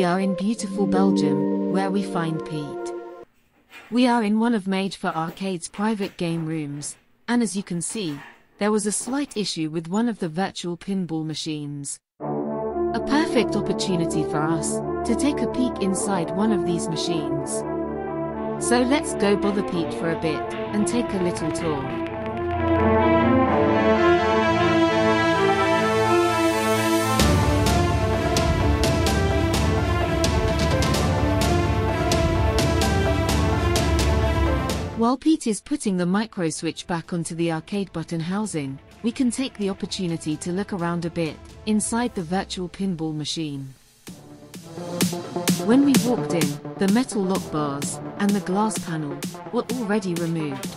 we are in beautiful Belgium, where we find Pete. We are in one of Made for Arcade's private game rooms, and as you can see, there was a slight issue with one of the virtual pinball machines. A perfect opportunity for us to take a peek inside one of these machines. So let's go bother Pete for a bit and take a little tour. While Pete is putting the micro switch back onto the arcade button housing, we can take the opportunity to look around a bit inside the virtual pinball machine. When we walked in, the metal lock bars and the glass panel were already removed.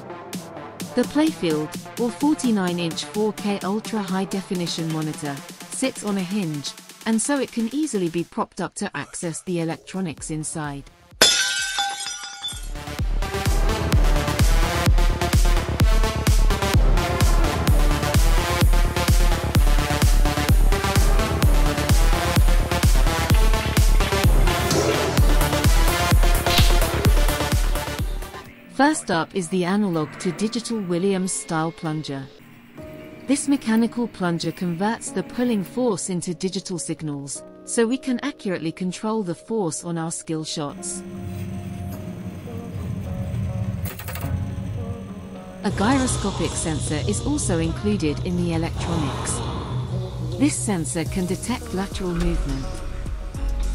The playfield, or 49-inch 4K ultra high definition monitor, sits on a hinge, and so it can easily be propped up to access the electronics inside. First up is the analog to digital Williams style plunger. This mechanical plunger converts the pulling force into digital signals, so we can accurately control the force on our skill shots. A gyroscopic sensor is also included in the electronics. This sensor can detect lateral movement.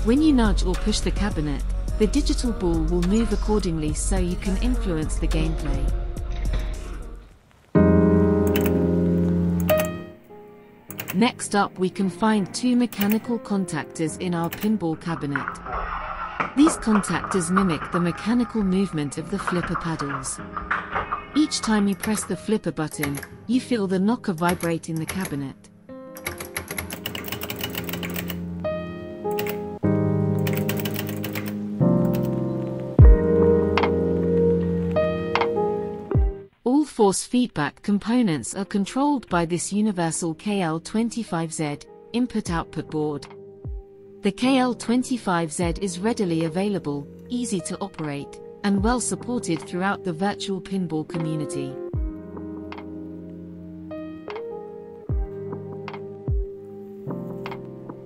When you nudge or push the cabinet, the digital ball will move accordingly so you can influence the gameplay. Next up we can find two mechanical contactors in our pinball cabinet. These contactors mimic the mechanical movement of the flipper paddles. Each time you press the flipper button, you feel the knocker vibrate in the cabinet. Force feedback components are controlled by this universal KL25Z input-output board. The KL25Z is readily available, easy to operate, and well supported throughout the virtual pinball community.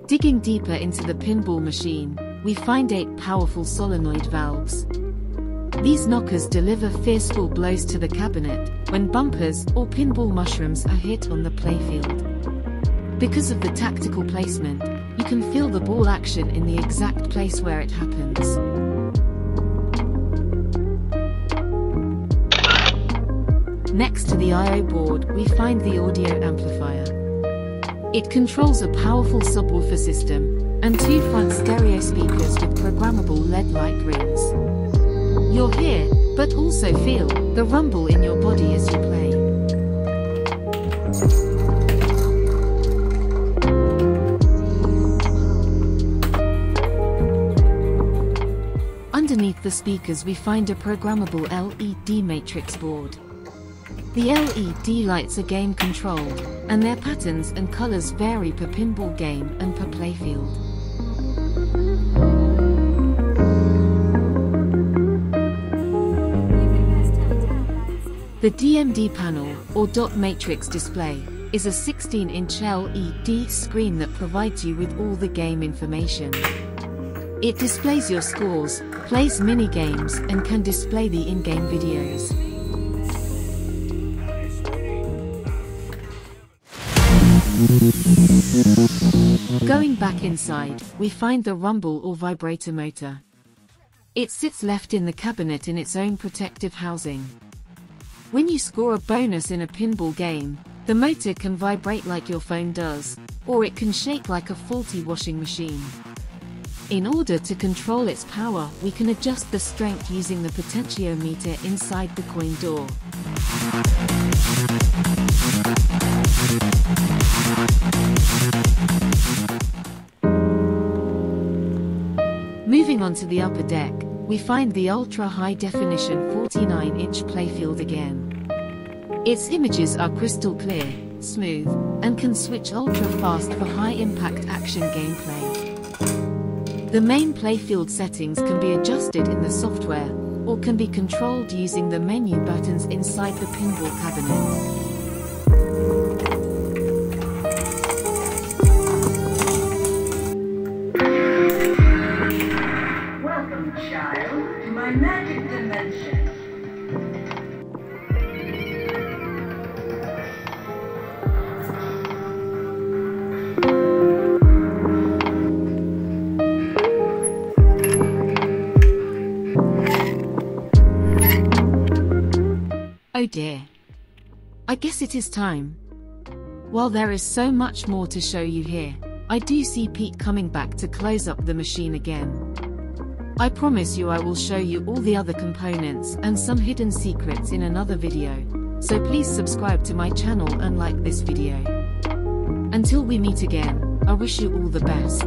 Digging deeper into the pinball machine, we find eight powerful solenoid valves. These knockers deliver fierceful blows to the cabinet when bumpers or pinball mushrooms are hit on the playfield. Because of the tactical placement, you can feel the ball action in the exact place where it happens. Next to the I.O. board, we find the audio amplifier. It controls a powerful subwoofer system and two front stereo speakers with programmable LED light rings. You'll hear, but also feel, the rumble in your body as you play. Underneath the speakers we find a programmable LED matrix board. The LED lights are game controlled, and their patterns and colors vary per pinball game and per playfield. The DMD panel, or dot matrix display, is a 16-inch LED screen that provides you with all the game information. It displays your scores, plays mini-games, and can display the in-game videos. Going back inside, we find the rumble or vibrator motor. It sits left in the cabinet in its own protective housing. When you score a bonus in a pinball game, the motor can vibrate like your phone does, or it can shake like a faulty washing machine. In order to control its power, we can adjust the strength using the potentiometer inside the coin door. Moving on to the upper deck, we find the ultra high definition 49 inch playfield again. Its images are crystal clear, smooth, and can switch ultra fast for high impact action gameplay. The main playfield settings can be adjusted in the software, or can be controlled using the menu buttons inside the pinball cabinet. Dimension. Oh dear. I guess it is time. While there is so much more to show you here, I do see Pete coming back to close up the machine again. I promise you I will show you all the other components and some hidden secrets in another video, so please subscribe to my channel and like this video. Until we meet again, I wish you all the best.